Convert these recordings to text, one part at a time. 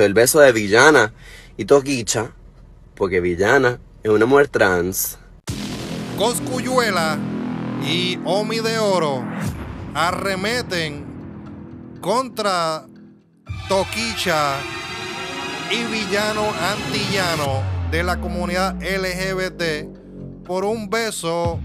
el beso de Villana y Toquicha, porque Villana es una mujer trans. Coscuyuela y Omi de Oro arremeten contra Toquicha y villano antillano de la comunidad LGBT por un beso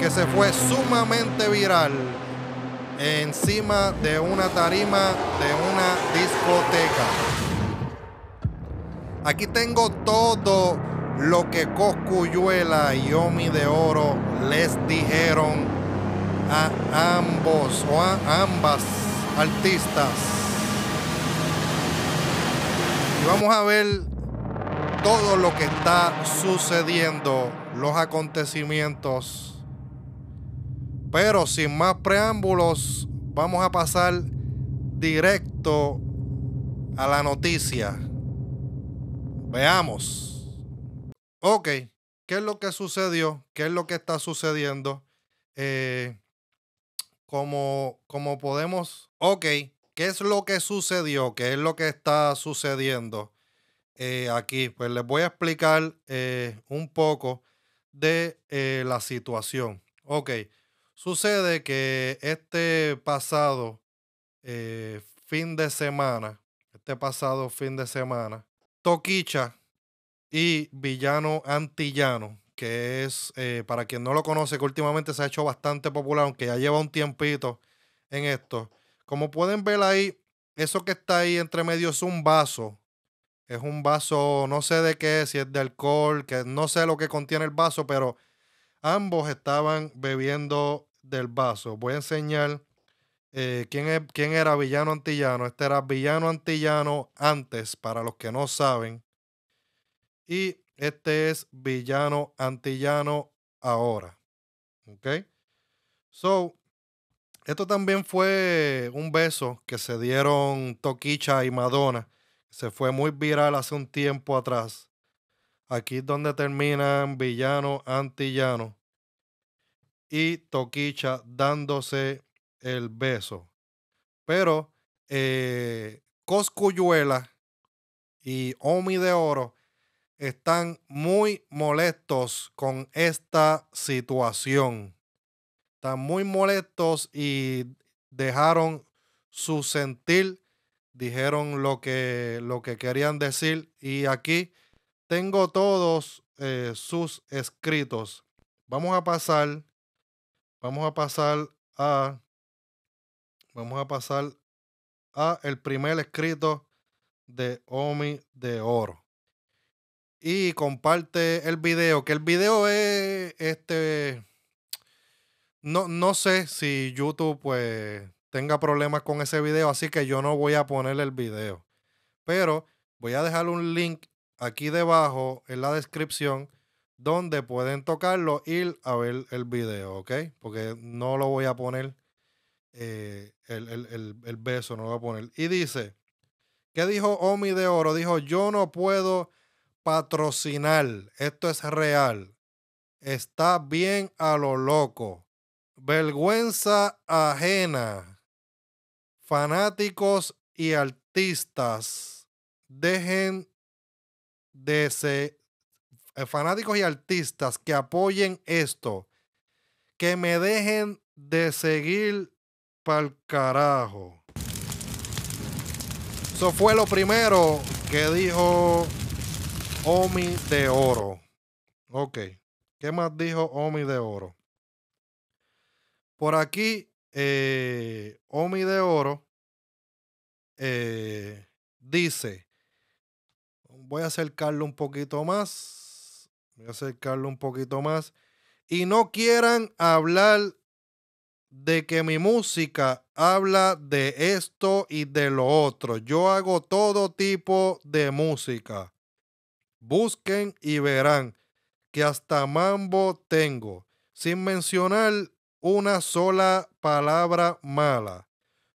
que se fue sumamente viral encima de una tarima de una discoteca. Aquí tengo todo lo que Coscuyuela y Omi de Oro les dijeron a ambos o a ambas artistas. Y vamos a ver todo lo que está sucediendo, los acontecimientos pero sin más preámbulos, vamos a pasar directo a la noticia. Veamos. Ok, ¿qué es lo que sucedió? ¿Qué es lo que está sucediendo? Eh, como, como podemos... Ok, ¿qué es lo que sucedió? ¿Qué es lo que está sucediendo eh, aquí? Pues les voy a explicar eh, un poco de la situación. Ok. Sucede que este pasado eh, fin de semana, este pasado fin de semana, Toquicha y Villano Antillano, que es, eh, para quien no lo conoce, que últimamente se ha hecho bastante popular, aunque ya lleva un tiempito en esto. Como pueden ver ahí, eso que está ahí entre medio es un vaso. Es un vaso, no sé de qué, si es de alcohol, que no sé lo que contiene el vaso, pero ambos estaban bebiendo del vaso. Voy a enseñar eh, quién, es, quién era Villano Antillano. Este era Villano Antillano antes, para los que no saben. Y este es Villano Antillano ahora. ¿Ok? So, esto también fue un beso que se dieron Toquicha y Madonna. Se fue muy viral hace un tiempo atrás. Aquí es donde terminan Villano Antillano y Toquicha dándose el beso. Pero eh, Coscuyuela y Omi de Oro están muy molestos con esta situación. Están muy molestos y dejaron su sentir, dijeron lo que, lo que querían decir. Y aquí tengo todos eh, sus escritos. Vamos a pasar vamos a pasar a vamos a pasar a el primer escrito de Omi de Oro. Y comparte el video, que el video es este no, no sé si YouTube pues tenga problemas con ese video, así que yo no voy a poner el video. Pero voy a dejar un link aquí debajo en la descripción donde pueden tocarlo, ir a ver el video, ¿ok? Porque no lo voy a poner eh, el, beso, no lo voy a poner. Y dice, ¿qué dijo Omi de Oro? Dijo, yo no puedo patrocinar, esto es real, está bien a lo loco, vergüenza ajena, fanáticos y artistas, dejen de eh, fanáticos y artistas que apoyen esto, que me dejen de seguir pa'l carajo. Eso fue lo primero que dijo Omi de Oro. Ok. ¿Qué más dijo Omi de Oro? Por aquí, eh, Omi de Oro eh, dice, voy a acercarlo un poquito más. Voy a acercarlo un poquito más. Y no quieran hablar de que mi música habla de esto y de lo otro. Yo hago todo tipo de música. Busquen y verán que hasta mambo tengo, sin mencionar una sola palabra mala.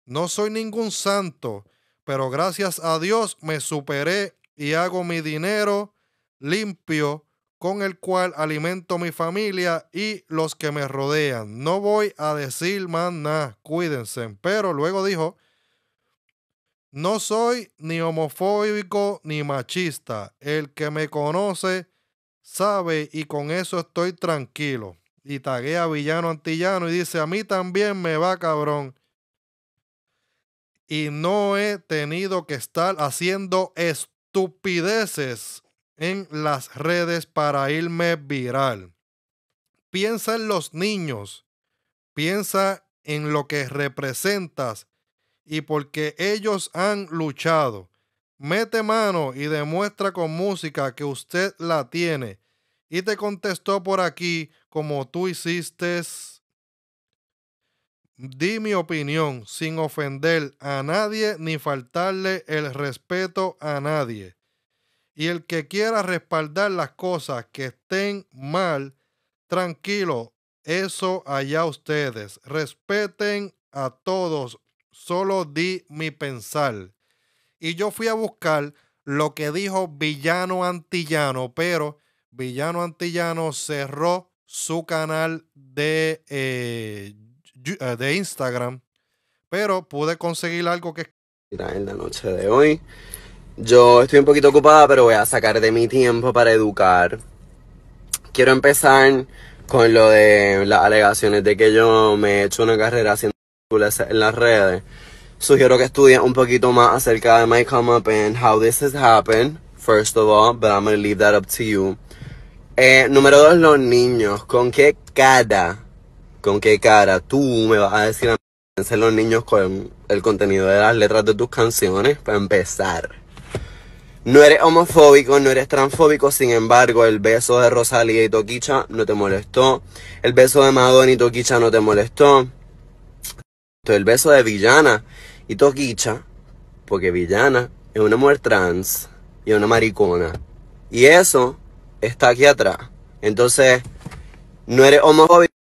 No soy ningún santo, pero gracias a Dios me superé y hago mi dinero limpio con el cual alimento mi familia y los que me rodean. No voy a decir más nada, cuídense. Pero luego dijo, No soy ni homofóbico ni machista. El que me conoce sabe y con eso estoy tranquilo. Y taguea a Villano Antillano y dice, a mí también me va cabrón. Y no he tenido que estar haciendo estupideces en las redes para irme viral. Piensa en los niños. Piensa en lo que representas y porque ellos han luchado. Mete mano y demuestra con música que usted la tiene. Y te contestó por aquí como tú hiciste. Di mi opinión sin ofender a nadie ni faltarle el respeto a nadie. Y el que quiera respaldar las cosas que estén mal, tranquilo, eso allá ustedes. Respeten a todos, solo di mi pensar. Y yo fui a buscar lo que dijo Villano Antillano, pero Villano Antillano cerró su canal de, eh, eh, de Instagram, pero pude conseguir algo que... En la noche de hoy, yo estoy un poquito ocupada, pero voy a sacar de mi tiempo para educar. Quiero empezar con lo de las alegaciones de que yo me he hecho una carrera haciendo en las redes. Sugiero que estudies un poquito más acerca de my come up and how this has happened, first of all, but I'm to leave that up to you. Eh, número dos, los niños. ¿Con qué cara, con qué cara tú me vas a decir a mí los niños con el contenido de las letras de tus canciones? Para empezar. No eres homofóbico, no eres transfóbico, sin embargo, el beso de Rosalía y Toquicha no te molestó. El beso de Madonna y Toquicha no te molestó. El beso de Villana y Toquicha, porque Villana es una mujer trans y una maricona. Y eso está aquí atrás. Entonces, no eres homofóbico.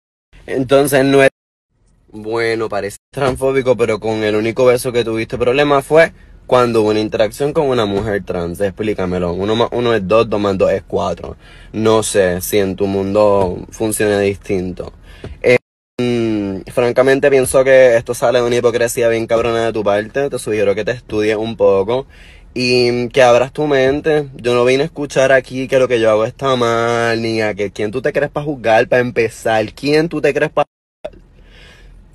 Entonces, no eres. Bueno, parece transfóbico, pero con el único beso que tuviste problema fue cuando una interacción con una mujer trans? Explícamelo. Uno más uno es dos, dos más dos es cuatro. No sé si en tu mundo funciona distinto. Eh, mm, francamente pienso que esto sale de una hipocresía bien cabrona de tu parte. Te sugiero que te estudies un poco y que abras tu mente. Yo no vine a escuchar aquí que lo que yo hago está mal, ni a que quién tú te crees para juzgar, para empezar. ¿Quién tú te crees para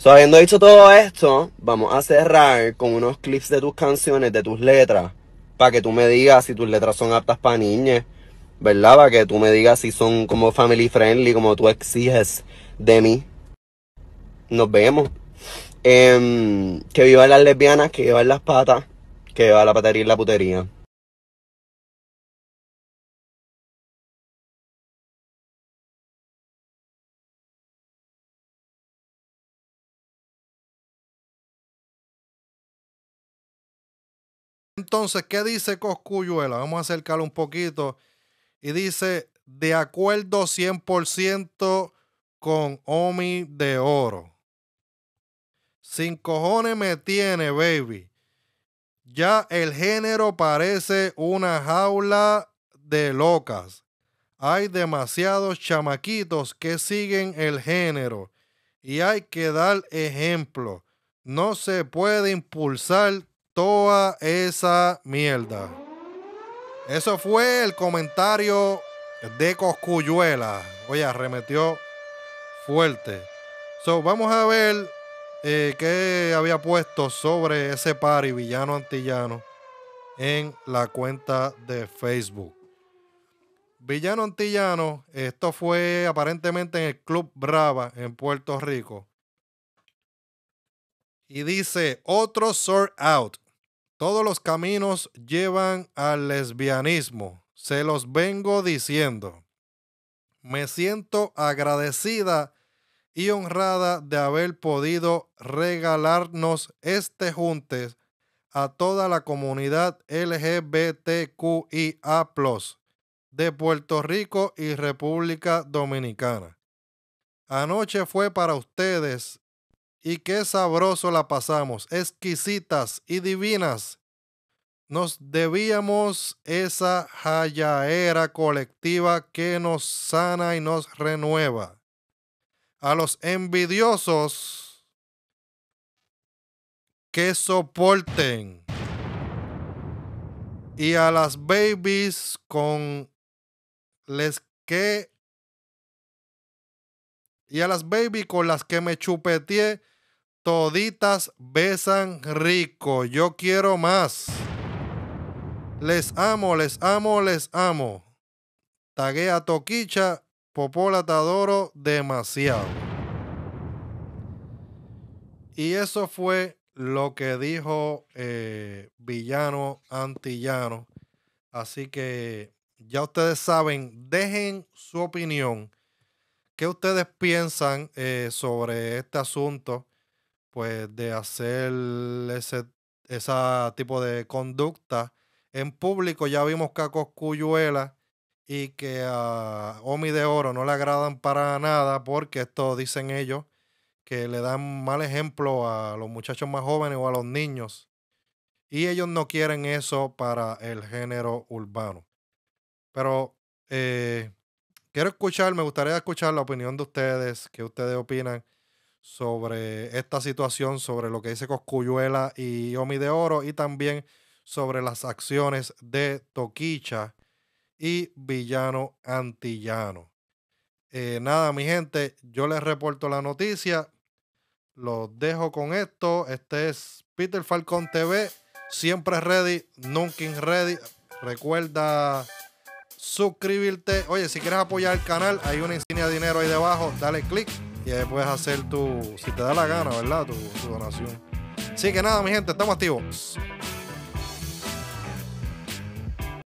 So, habiendo dicho todo esto, vamos a cerrar con unos clips de tus canciones, de tus letras, para que tú me digas si tus letras son aptas para niñas, ¿verdad? Para que tú me digas si son como family friendly, como tú exiges de mí. Nos vemos. Em, que vivan las lesbianas, que vivan las patas, que viva la patería y la putería. Entonces, ¿qué dice Coscuyuela? Vamos a acercarlo un poquito. Y dice, de acuerdo 100% con Omi de Oro. Sin cojones me tiene, baby. Ya el género parece una jaula de locas. Hay demasiados chamaquitos que siguen el género y hay que dar ejemplo. No se puede impulsar toda esa mierda. Eso fue el comentario de Coscuyuela. Oye, arremetió fuerte. So, vamos a ver eh, qué había puesto sobre ese pari villano antillano en la cuenta de Facebook. Villano Antillano, esto fue aparentemente en el Club Brava en Puerto Rico. Y dice, otro sort out. Todos los caminos llevan al lesbianismo. Se los vengo diciendo. Me siento agradecida y honrada de haber podido regalarnos este juntes a toda la comunidad LGBTQIA de Puerto Rico y República Dominicana. Anoche fue para ustedes y qué sabroso la pasamos, exquisitas y divinas. Nos debíamos esa jayaera colectiva que nos sana y nos renueva. A los envidiosos que soporten. Y a las babies con les que y a las babies con las que me chupeteé toditas besan rico. Yo quiero más. Les amo, les amo, les amo. Taguea Toquicha, Popola te adoro demasiado. Y eso fue lo que dijo eh, Villano Antillano. Así que ya ustedes saben, dejen su opinión. ¿Qué ustedes piensan eh, sobre este asunto? Pues de hacer ese tipo de conducta en público. Ya vimos que a y que a Omi de Oro no le agradan para nada porque esto dicen ellos que le dan mal ejemplo a los muchachos más jóvenes o a los niños. Y ellos no quieren eso para el género urbano. Pero eh, quiero escuchar, me gustaría escuchar la opinión de ustedes, qué ustedes opinan sobre esta situación, sobre lo que dice Coscuyuela y Omi de Oro y también sobre las acciones de Toquicha y Villano Antillano. Eh, nada, mi gente, yo les reporto la noticia. Los dejo con esto. Este es Peter Falcón TV. Siempre ready, nunca ready. Recuerda suscribirte. Oye, si quieres apoyar el canal, hay una insignia de dinero ahí debajo. Dale click y ahí puedes hacer tu, si te da la gana, ¿verdad? Tu, donación. Así que nada, mi gente, estamos activos.